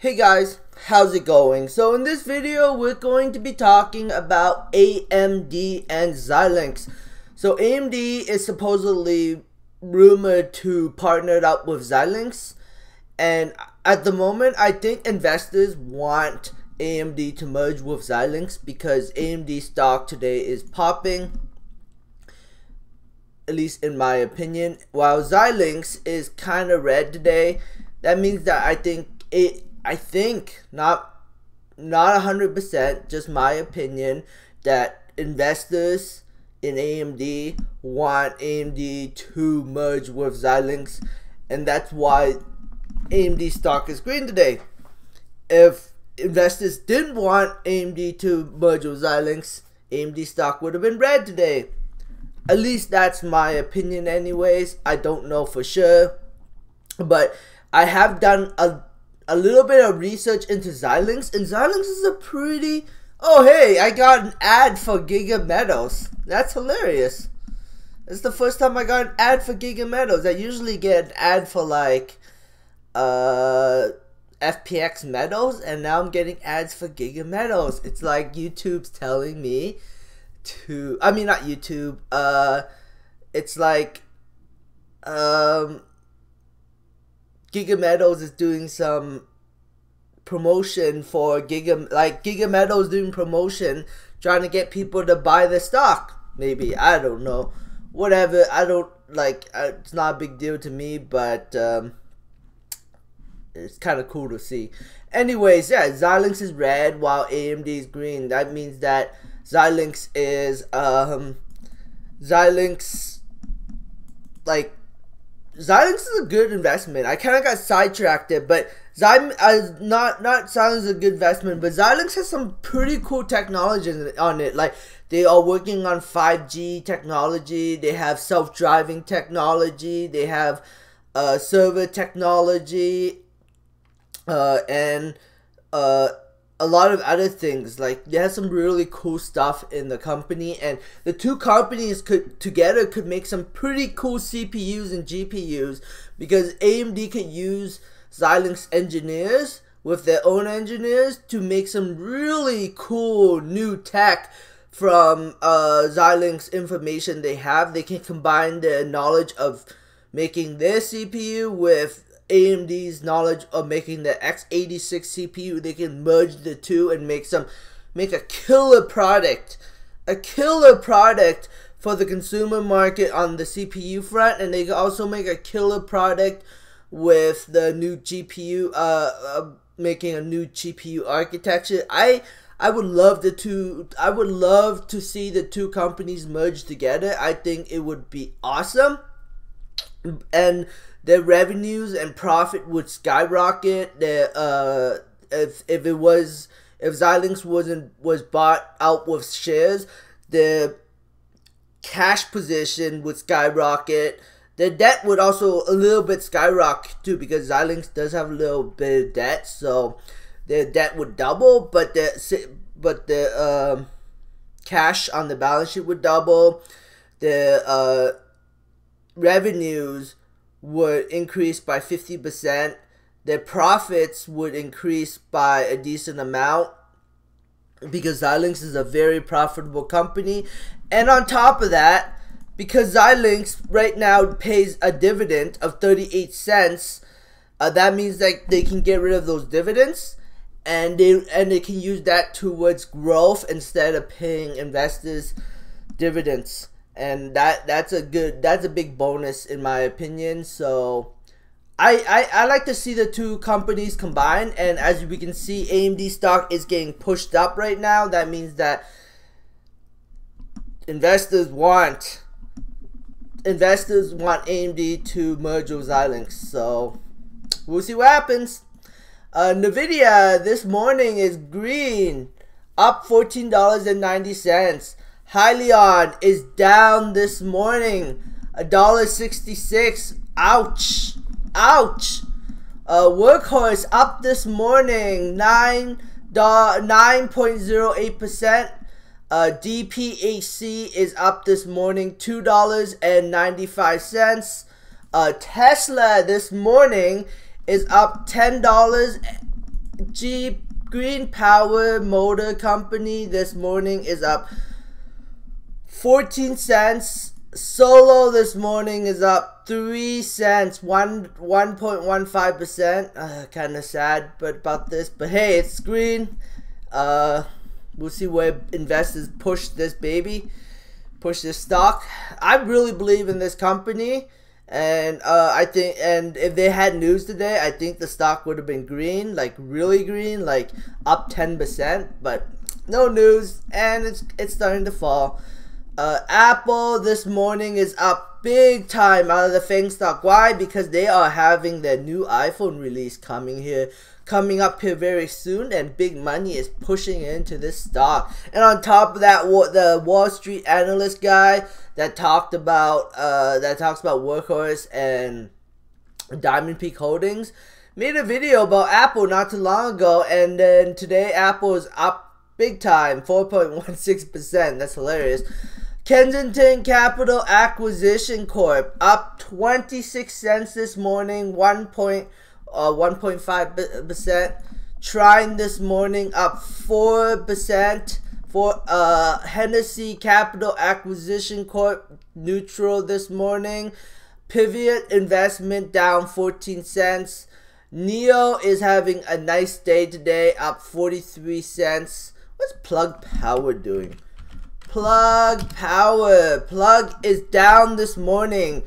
Hey guys, how's it going? So in this video, we're going to be talking about AMD and Xilinx. So AMD is supposedly rumored to partner up with Xilinx. And at the moment, I think investors want AMD to merge with Xilinx because AMD stock today is popping. At least in my opinion. While Xilinx is kind of red today, that means that I think it I think not not hundred percent, just my opinion, that investors in AMD want AMD to merge with Xilinx, and that's why AMD stock is green today. If investors didn't want AMD to merge with Xilinx, AMD stock would have been red today. At least that's my opinion, anyways. I don't know for sure, but I have done a a little bit of research into Xilinx, and Xilinx is a pretty. Oh, hey, I got an ad for Giga Metals. That's hilarious. It's the first time I got an ad for Giga Metals. I usually get an ad for like uh FPX Metals, and now I'm getting ads for Giga Metals. It's like YouTube's telling me to. I mean, not YouTube. Uh, it's like um Giga Metals is doing some promotion for Giga like Giga Metals doing promotion trying to get people to buy the stock maybe. I don't know. Whatever. I don't like uh, it's not a big deal to me but um, it's kind of cool to see. Anyways yeah Xilinx is red while AMD is green. That means that Xilinx is um Xilinx like Xilinx is a good investment. I kind of got sidetracked it, but Xilinx uh, not not Xilinx is a good investment, but Xilinx has some pretty cool technology on it. Like they are working on 5G technology. They have self-driving technology. They have uh, server technology, uh, and uh, a lot of other things like they have some really cool stuff in the company and the two companies could together could make some pretty cool CPUs and GPUs because AMD could use Xilinx engineers with their own engineers to make some really cool new tech from uh, Xilinx information they have. They can combine their knowledge of making their CPU with AMD's knowledge of making the x86 CPU, they can merge the two and make some make a killer product. A killer product for the consumer market on the CPU front and they can also make a killer product with the new GPU uh, uh making a new GPU architecture. I I would love the two I would love to see the two companies merge together. I think it would be awesome. And their revenues and profit would skyrocket. Their uh, if if it was if Xilinx wasn't was bought out with shares, the cash position would skyrocket. The debt would also a little bit skyrocket too because Xilinx does have a little bit of debt, so their debt would double, but the but the uh, cash on the balance sheet would double. The uh, revenues would increase by 50%. Their profits would increase by a decent amount because Xilinx is a very profitable company. And on top of that, because Xilinx right now pays a dividend of 38 cents, uh, that means that they can get rid of those dividends and they and they can use that towards growth instead of paying investors dividends and that that's a good that's a big bonus in my opinion. So I, I, I like to see the two companies combine and as we can see AMD stock is getting pushed up right now. That means that investors want investors want AMD to merge with Xilinx so we'll see what happens. Uh, Nvidia this morning is green up $14.90 Hyliion is down this morning. A dollar sixty-six. Ouch. Ouch. Uh, Workhorse up this morning. Nine nine point zero eight percent. Uh, DPHC is up this morning. Two dollars and ninety-five cents. Uh, Tesla this morning is up ten dollars Jeep Green Power Motor Company this morning is up 14 cents. Solo this morning is up 3 cents, 1 1.15%. Uh, kind of sad but about this, but hey, it's green. Uh, we'll see where investors push this baby, push this stock. I really believe in this company. And uh, I think, and if they had news today, I think the stock would have been green, like really green, like up ten percent. But no news, and it's it's starting to fall. Uh, Apple this morning is up big time out of the FANG stock. Why? Because they are having their new iPhone release coming here, coming up here very soon, and big money is pushing into this stock. And on top of that, the Wall Street analyst guy that talked about uh, that talks about Workhorse and Diamond Peak Holdings made a video about Apple not too long ago, and then today Apple is up big time, 4.16%. That's hilarious. Kensington Capital Acquisition Corp up 26 cents this morning, 1.1.5%. Uh, Trine this morning up 4%. For uh, Hennessy Capital Acquisition Corp neutral this morning. Pivot Investment down 14 cents. NIO is having a nice day today, up 43 cents. What's Plug Power doing? Plug Power. Plug is down this morning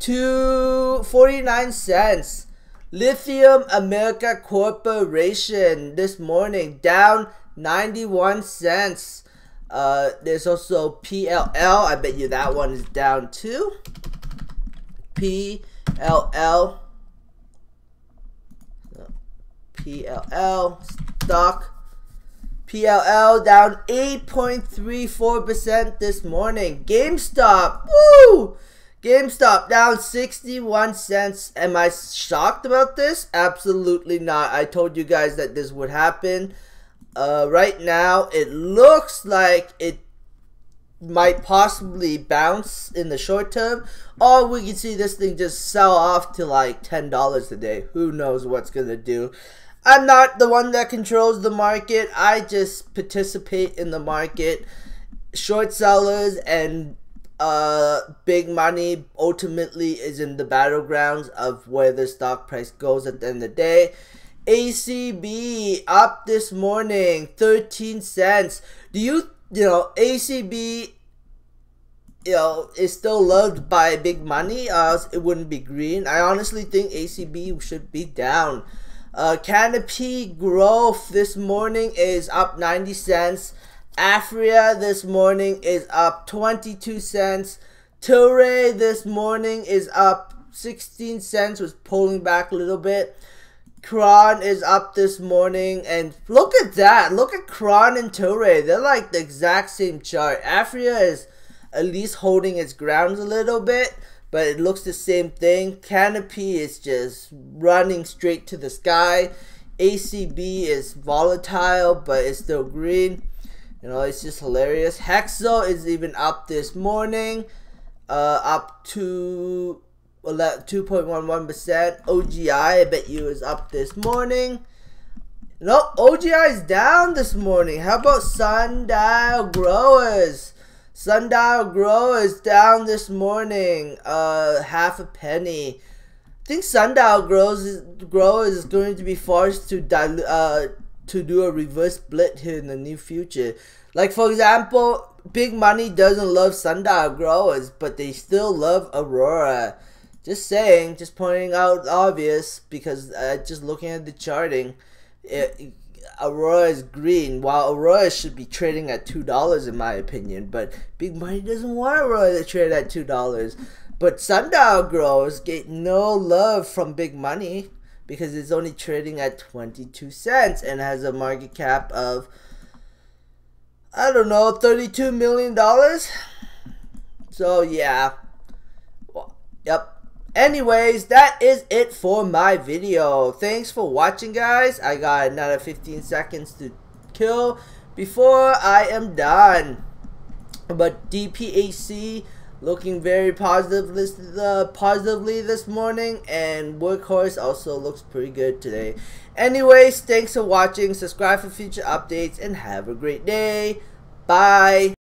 to 49 cents. Lithium America Corporation this morning down 91 cents. Uh, there's also PLL. I bet you that one is down too. PLL. PLL stock PLL down 8.34% this morning. GameStop, woo! GameStop down 61 cents. Am I shocked about this? Absolutely not. I told you guys that this would happen. Uh, right now, it looks like it might possibly bounce in the short term, or we can see this thing just sell off to like $10 a day. Who knows what's going to do. I'm not the one that controls the market. I just participate in the market. Short sellers and uh, big money ultimately is in the battlegrounds of where the stock price goes at the end of the day. ACB up this morning, 13 cents. Do you, you know, ACB, you know, is still loved by big money, else it wouldn't be green. I honestly think ACB should be down. Uh, Canopy Growth this morning is up 90 cents. Aphria this morning is up 22 cents. Tilray this morning is up 16 cents, was pulling back a little bit. Kron is up this morning, and look at that. Look at Kron and Tilray. They're like the exact same chart. Aphria is at least holding its ground a little bit but it looks the same thing. Canopy is just running straight to the sky. ACB is volatile, but it's still green. You know, it's just hilarious. Hexo is even up this morning, uh, up to 2.11%. OGI, I bet you, is up this morning. No, OGI is down this morning. How about Sundial Growers? Sundial Grow is down this morning, uh, half a penny. I think Sundial Grows is, Grow is going to be forced to dilu- uh, to do a reverse split here in the near future. Like for example, Big Money doesn't love Sundial Growers, but they still love Aurora. Just saying, just pointing out obvious because uh, just looking at the charting, it, Aurora is green, while Aurora should be trading at two dollars in my opinion. But Big Money doesn't want Aurora to trade at two dollars. But Sundial Grows get no love from Big Money because it's only trading at 22 cents and has a market cap of I don't know, 32 million dollars. So yeah. Well, yep, Anyways, that is it for my video. Thanks for watching, guys. I got another 15 seconds to kill before I am done. But DPAC looking very uh, positively this morning and workhorse also looks pretty good today anyways thanks for watching subscribe for future updates and have a great day bye